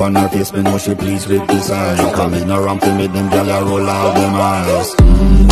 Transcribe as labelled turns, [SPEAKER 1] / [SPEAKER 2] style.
[SPEAKER 1] on her face, me know she pleased with this size Come in around to me, them gyal a roll out them eyes mm,